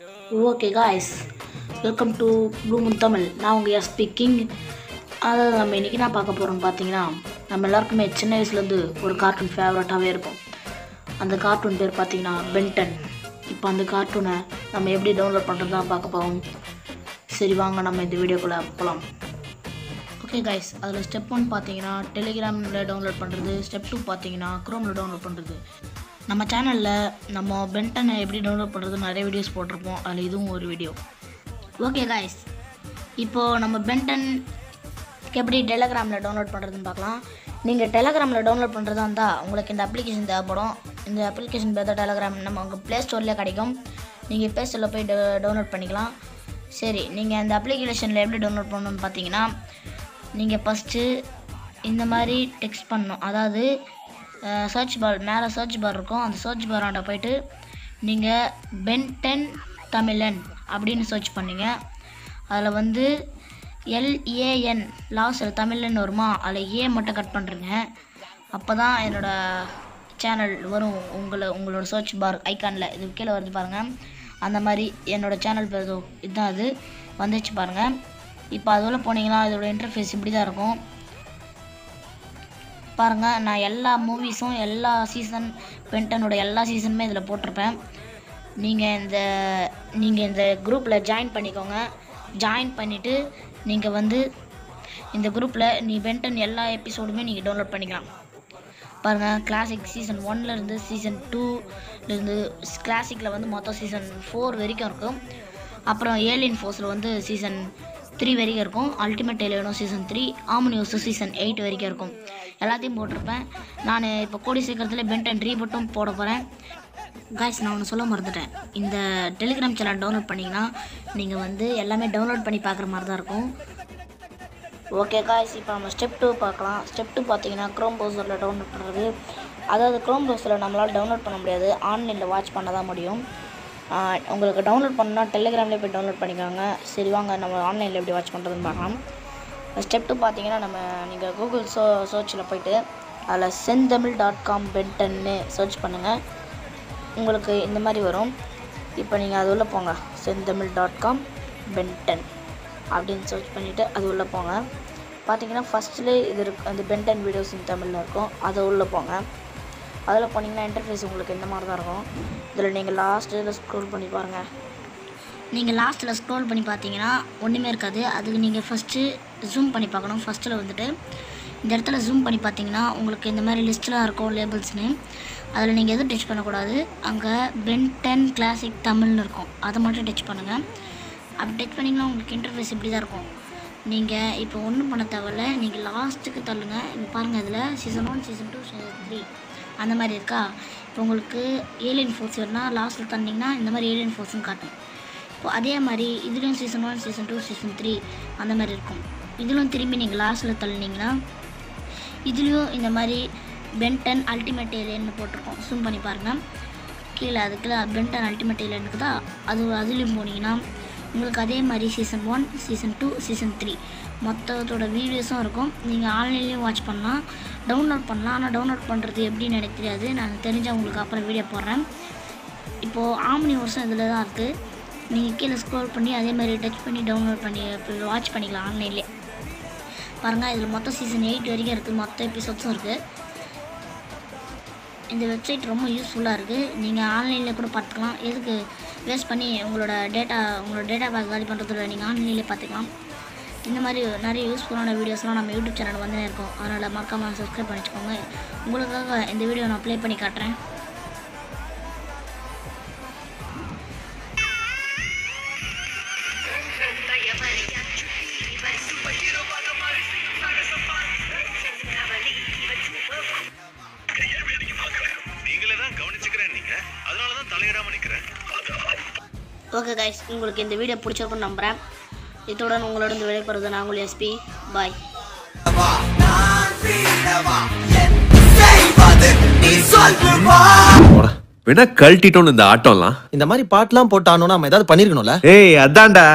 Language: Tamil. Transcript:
Okay guys welcome to blue moon Tamil நான் உங்கள் எஸ் ஸ்பீக்கிங் அதாவது நம்ம இன்றைக்கி நான் பார்க்க போகிறோம்னு பார்த்தீங்கன்னா நம்ம எல்லாருக்குமே சின்ன வயசுலேருந்து ஒரு கார்ட்டூன் ஃபேவரட்டாகவே இருக்கும் அந்த கார்ட்டூன் பேர் பார்த்தீங்கன்னா பென்டன் இப்போ அந்த கார்ட்டூனை நம்ம எப்படி டவுன்லோட் பண்ணுறது தான் பார்க்க போகிறோம் சரி வாங்க நம்ம இந்த வீடியோக்குள்ளே போகலாம் ஓகே கைஸ் அதில் ஸ்டெப் ஒன் பார்த்தீங்கன்னா டெலிகிராமில் டவுன்லோட் பண்ணுறது ஸ்டெப் டூ பார்த்தீங்கன்னா க்ரோமில் டவுன்லோட் பண்ணுறது நம்ம சேனலில் நம்ம பென்டனை எப்படி டவுன்லோட் பண்ணுறது நிறைய வீடியோஸ் போட்டிருப்போம். அதில் இதுவும் ஒரு வீடியோ ஓகே காய்ஸ் இப்போது நம்ம பென்டன் எப்படி டெலகிராமில் டவுன்லோட் பண்ணுறதுன்னு பார்க்கலாம். நீங்கள் டெலகிராமில் டவுன்லோட் பண்ணுறதா இருந்தால் உங்களுக்கு இந்த அப்ளிகேஷன் தேவைப்படும். இந்த அப்ளிகேஷன் பேர் தான் டெலகிராம் நம்ம உங்கள் ப்ளே ஸ்டோர்லேயே கிடைக்கும். நீங்கள் ப்ளே ஸ்டோரில் போய் டவுன்லோட் பண்ணிக்கலாம். சரி நீங்கள் அந்த அப்ளிகேஷனில் எப்படி டவுன்லோட் பண்ணணும்னு பார்த்தீங்கன்னா நீங்கள் ஃபஸ்ட்டு இந்த மாதிரி டெக்ஸ்ட் பண்ணணும். அதாவது சர்ச் பார் மேலே சர்ச் பார் இருக்கும். அந்த சர்ச் பாராண்ட போயிட்டு நீங்கள் பென்டென் தமிழன் அப்படின்னு சர்ச் பண்ணீங்க. அதில் வந்து எல்ஏஎன் லாஸ்ட் தமிழ்னு வருமா? அதில் ஏ மட்டும் கட் பண்ணுறேங்க அப்போ தான் என்னோடய சேனல் வரும். உங்களை உங்களோட சர்ச் பார் ஐக்கானில் இது கீழே வருது பாருங்கள் அந்த மாதிரி என்னோடய சேனல் பேர் இதுதான் அது. வந்துச்சு பாருங்கள் இப்போ அதுவில் போனீங்கன்னா இதோட இன்டர்ஃபேஸ் இப்படி தான் இருக்கும். பாருங்கள் நான் எல்லா மூவிஸும் எல்லா சீசன் பென்டனோட எல்லா சீசனுமே இதில் போட்டிருப்பேன். நீங்கள் இந்த நீங்கள் இந்த குரூப்பில் ஜாயின் பண்ணிக்கோங்க. ஜாயின் பண்ணிவிட்டு நீங்கள் வந்து இந்த குரூப்பில் நீ பென்டன் எல்லா எபிசோடுமே நீங்கள் டவுன்லோட் பண்ணிக்கலாம். பாருங்கள் கிளாசிக் சீசன் ஒன்லேருந்து சீசன் டூலேருந்து கிளாசிக்கில் வந்து மொத்தம் சீசன் ஃபோர் வரைக்கும் இருக்கும். அப்புறம் ஏலியன் ஃபோர்ஸில் வந்து சீசன் த்ரீ வரைக்கும் இருக்கும். அல்டிமேட் ஏலியனும் சீசன் த்ரீ ஆமனியோஸும் சீசன் எயிட் வரைக்கும் இருக்கும். எல்லாத்தையும் போட்டிருப்பேன். நான் இப்போ கூடி சீக்கிரத்தில் பென்டன் ரீபட்டும் போட போகிறேன் காய்ஸ் நான் ஒன்று சொல்ல மறந்துட்டேன். இந்த டெலிகிராம் சேனல் டவுன்லோட் பண்ணிங்கன்னா நீங்கள் வந்து எல்லாமே டவுன்லோட் பண்ணி பார்க்குற மாதிரி தான் இருக்கும். ஓகே காய்ஸ் இப்போ நம்ம ஸ்டெப் டூ பார்க்கலாம். ஸ்டெப் டூ பார்த்தீங்கன்னா க்ரோம் ப்ரௌசரில் டவுன்லோட் பண்ணுறது அதாவது க்ரோம் ப்ரௌசரில் நம்மளால் டவுன்லோட் பண்ண முடியாது. ஆன்லைனில் வாட்ச் பண்ண தான் முடியும். உங்களுக்கு டவுன்லோட் பண்ணால் டெலிகிராம்லேயே போய் டவுன்லோட் பண்ணிக்கோங்க. சரி வாங்க நம்ம ஆன்லைனில் எப்படி வாட்ச் பண்ணுறதுன்னு பார்க்கலாம். ஸ்டெப் டூ பார்த்தீங்கன்னா நம்ம நீங்கள் கூகுள் சோ சர்ச்சில் போயிட்டு அதில் செந்தமிழ் டாட் காம் பென்டன்னு சர்ச் பண்ணுங்கள் உங்களுக்கு இந்த மாதிரி வரும். இப்போ நீங்கள் அது உள்ளே போங்க. செந்தமிழ் டாட் காம் பென்டன் அப்படின்னு சர்ச் பண்ணிவிட்டு அது உள்ளே போங்க. பார்த்தீங்கன்னா ஃபஸ்ட்லேயே இது இருக்கு அந்த பென்டன் வீடியோஸ் இன் தமிழில் இருக்கும். அதை உள்ளே போங்க. அதில் போனீங்கன்னா இன்டர்ஃபேஸ் உங்களுக்கு இந்த மாதிரி தான் இருக்கும். இதில் நீங்கள் லாஸ்ட்டில் ஸ்க்ரோல் பண்ணி பாருங்கள் நீங்கள் லாஸ்ட்டில் ஸ்க்ரோல் பண்ணி பார்த்தீங்கன்னா ஒன்றுமே இருக்காது. அதுக்கு நீங்கள் ஃபஸ்ட்டு ஜூம் பண்ணி பார்க்கணும். ஃபஸ்ட்டில் வந்துட்டு இந்த இடத்துல ஜூம் பண்ணி பார்த்தீங்கன்னா உங்களுக்கு இந்த மாதிரி லிஸ்ட்லாம் இருக்கும் லேபிள்ஸ்னு அதில் நீங்கள் எதுவும் டச் பண்ணக்கூடாது. அங்கே பென்டன் கிளாசிக் தமிழ்னு இருக்கும். அதை மட்டும் டச் பண்ணுங்கள் அப்படி டச் பண்ணிங்கன்னா உங்களுக்கு இன்டர்ஃபேஸ் இப்படி தான் இருக்கும். நீங்கள் இப்போ ஒன்றும் பண்ண தேவையில்ல. நீங்கள் லாஸ்ட்டுக்கு தள்ளுங்கள் இங்கே பாருங்கள் இதில் season one season two season three அந்த மாதிரி இருக்கா? இப்போ உங்களுக்கு ஏலியன் ஃபோர்ஸ் வேணுன்னா லாஸ்ட்டில் தந்திங்கன்னா இந்த மாதிரி ஏலியன் ஃபோர்ஸ்னு காட்டும். அதே மாதிரி இதுலேயும் season one season two season three அந்த மாதிரி இருக்கும். இதுலும் திரும்பி நீங்கள் லாஸ்ட்டில் தள்ளினீங்கன்னா இதுலேயும் இந்த மாதிரி பென்டன் அல்டிமேட் ஏலியன்னு போட்டிருக்கோம். சூம் பண்ணி பாருங்கள் கீழே அதுக்குள்ள பென்டன் அல்டிமேட் ஏலியனுக்கு தான் அது அதுலேயும் போனீங்கன்னா உங்களுக்கு அதே மாதிரி season one season two season three மொத்தத்தோட வீடியோஸும் இருக்கும். நீங்கள் ஆன்லைன்லேயும் வாட்ச் பண்ணலாம். டவுன்லோட் பண்ணலாம். ஆனால் டவுன்லோட் பண்ணுறது எப்படின்னு எனக்கு தெரியாது. நான் தெரிஞ்ச உங்களுக்கு அப்புறம் வீடியோ போடுறேன். இப்போது ஆம்னி வருஷம் இதில் தான் இருக்குது நீங்கள் கீழே ஸ்க்ரோல் பண்ணி அதே மாதிரி டச் பண்ணி டவுன்லோட் பண்ணி வாட்ச் பண்ணிக்கலாம் ஆன்லைன்லேயே பாருங்கள் இதில் மொத்தம் சீசன் எயிட் வரைக்கும் இருக்குது மொத்த எபிசோட்ஸும் இருக்குது இந்த வெப்சைட் ரொம்ப யூஸ்ஃபுல்லாக இருக்குது நீங்கள் ஆன்லைனில் கூட பார்த்துக்கலாம். எதுக்கு வேஸ்ட் பண்ணி உங்களோட டேட்டா உங்களோட டேட்டா பேக் காலி பண்ணுறதுல நீங்கள் ஆன்லைன்லேயே பார்த்துக்கலாம். இந்த மாதிரி நிறைய யூஸ்ஃபுல்லான வீடியோஸ்லாம் நம்ம யூடியூப் சேனல் வந்துனே இருக்கோம். அதனால் மறக்காமல் சப்ஸ்கிரைப் பண்ணி வச்சுக்கோங்க உங்களுக்காக இந்த வீடியோ நான் ப்ளே பண்ணி காட்டுறேன். ஓகே கைஸ் உங்களுக்கு இந்த வீடியோ பிடிச்சிருக்கும்னு நம்புகிறேன் இத்துடன் உங்களோட விடைபெறுவது நான் உங்கள் எஸ்பி பாய். வேணா கழட்டிட்டோன்னு இந்த ஆட்டம்லாம். இந்த மாதிரி பாட்டுலாம் போட்டானோ நம்ம ஏதாவது பண்ணிருக்கணும்ல? ஏய் அதான்டா.